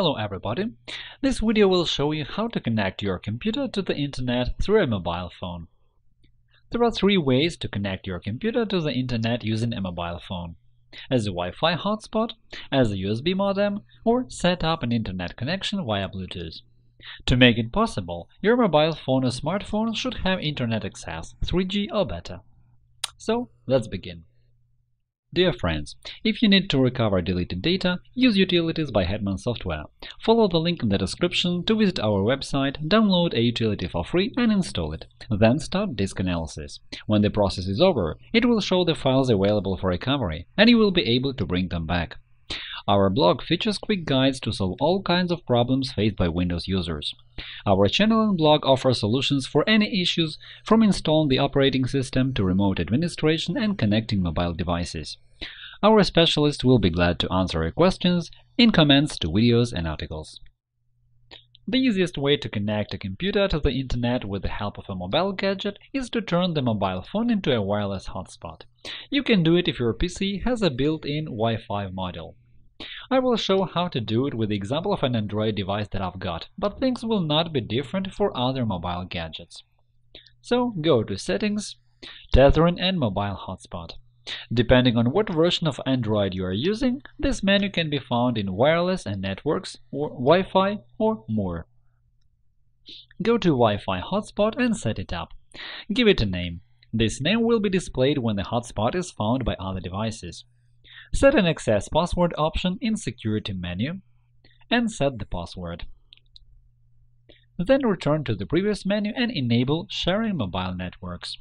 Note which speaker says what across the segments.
Speaker 1: Hello everybody! This video will show you how to connect your computer to the internet through a mobile phone. There are three ways to connect your computer to the internet using a mobile phone as a Wi-Fi hotspot, as a USB modem, or set up an internet connection via Bluetooth. To make it possible, your mobile phone or smartphone should have internet access 3G or better. So, let's begin. Dear friends, if you need to recover deleted data, use Utilities by Hetman Software. Follow the link in the description to visit our website, download a utility for free and install it. Then start disk analysis. When the process is over, it will show the files available for recovery, and you will be able to bring them back. Our blog features quick guides to solve all kinds of problems faced by Windows users. Our channel and blog offer solutions for any issues, from installing the operating system to remote administration and connecting mobile devices. Our specialists will be glad to answer your questions in comments to videos and articles. The easiest way to connect a computer to the Internet with the help of a mobile gadget is to turn the mobile phone into a wireless hotspot. You can do it if your PC has a built-in Wi-Fi module. I will show how to do it with the example of an Android device that I've got, but things will not be different for other mobile gadgets. So go to Settings, Tethering and Mobile Hotspot. Depending on what version of Android you are using, this menu can be found in Wireless and Networks, or Wi-Fi, or More. Go to Wi-Fi hotspot and set it up. Give it a name. This name will be displayed when the hotspot is found by other devices. Set an access password option in Security menu and set the password. Then return to the previous menu and enable Sharing mobile networks.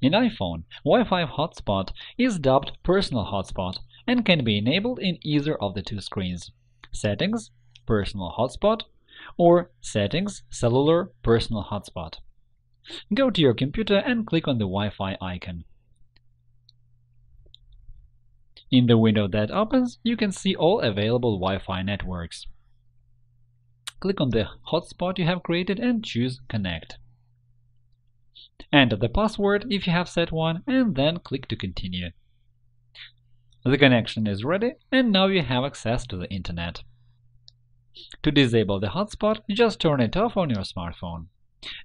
Speaker 1: In iPhone, Wi-Fi hotspot is dubbed Personal Hotspot and can be enabled in either of the two screens Settings Personal Hotspot or Settings Cellular Personal Hotspot. Go to your computer and click on the Wi-Fi icon. In the window that opens, you can see all available Wi-Fi networks. Click on the hotspot you have created and choose Connect. Enter the password if you have set one, and then click to continue. The connection is ready, and now you have access to the Internet. To disable the hotspot, just turn it off on your smartphone.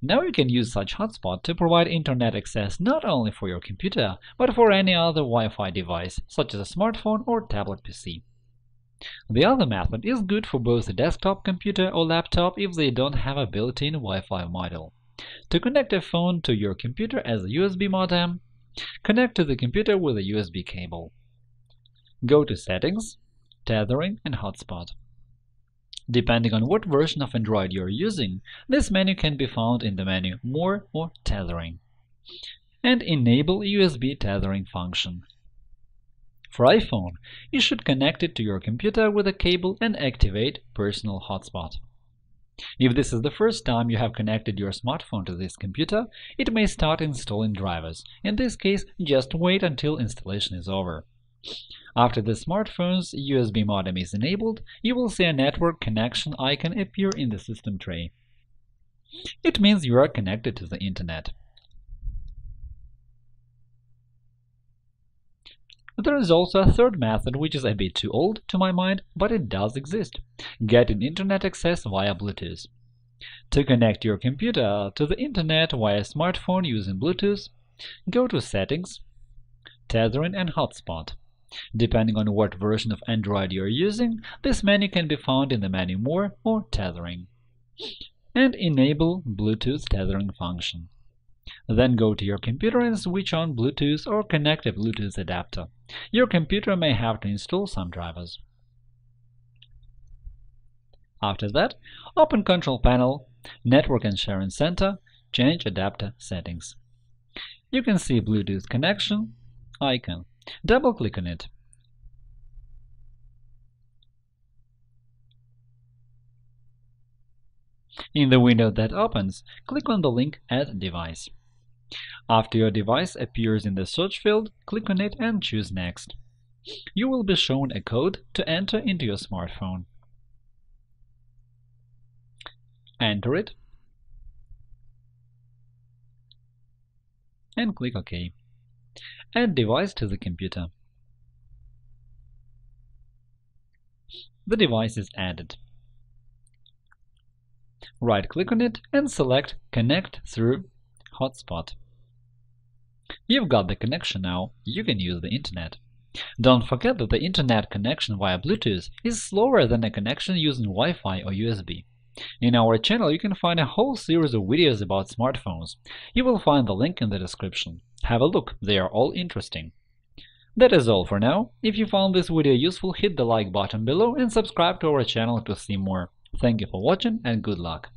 Speaker 1: Now you can use such hotspot to provide internet access not only for your computer, but for any other Wi-Fi device, such as a smartphone or tablet PC. The other method is good for both a desktop computer or laptop if they don't have a built-in Wi-Fi module. To connect a phone to your computer as a USB modem, connect to the computer with a USB cable. Go to Settings, Tethering and Hotspot. Depending on what version of Android you are using, this menu can be found in the menu More or Tethering. And enable USB tethering function. For iPhone, you should connect it to your computer with a cable and activate Personal Hotspot. If this is the first time you have connected your smartphone to this computer, it may start installing drivers. In this case, just wait until installation is over. After the smartphone's USB modem is enabled, you will see a network connection icon appear in the system tray. It means you are connected to the Internet. There is also a third method which is a bit too old to my mind, but it does exist – getting Internet access via Bluetooth. To connect your computer to the Internet via smartphone using Bluetooth, go to Settings, Tethering and Hotspot. Depending on what version of Android you are using, this menu can be found in the menu More or Tethering. And enable Bluetooth tethering function. Then go to your computer and switch on Bluetooth or connect a Bluetooth adapter. Your computer may have to install some drivers. After that, open Control Panel, Network and Sharing Center, change adapter settings. You can see Bluetooth connection icon. Double-click on it. In the window that opens, click on the link Add device. After your device appears in the search field, click on it and choose Next. You will be shown a code to enter into your smartphone. Enter it and click OK. Add device to the computer. the device is added. Right-click on it and select Connect through Hotspot. You've got the connection now, you can use the Internet. Don't forget that the Internet connection via Bluetooth is slower than a connection using Wi-Fi or USB. In our channel, you can find a whole series of videos about smartphones. You will find the link in the description. Have a look, they are all interesting. That is all for now. If you found this video useful, hit the like button below and subscribe to our channel to see more. Thank you for watching and good luck!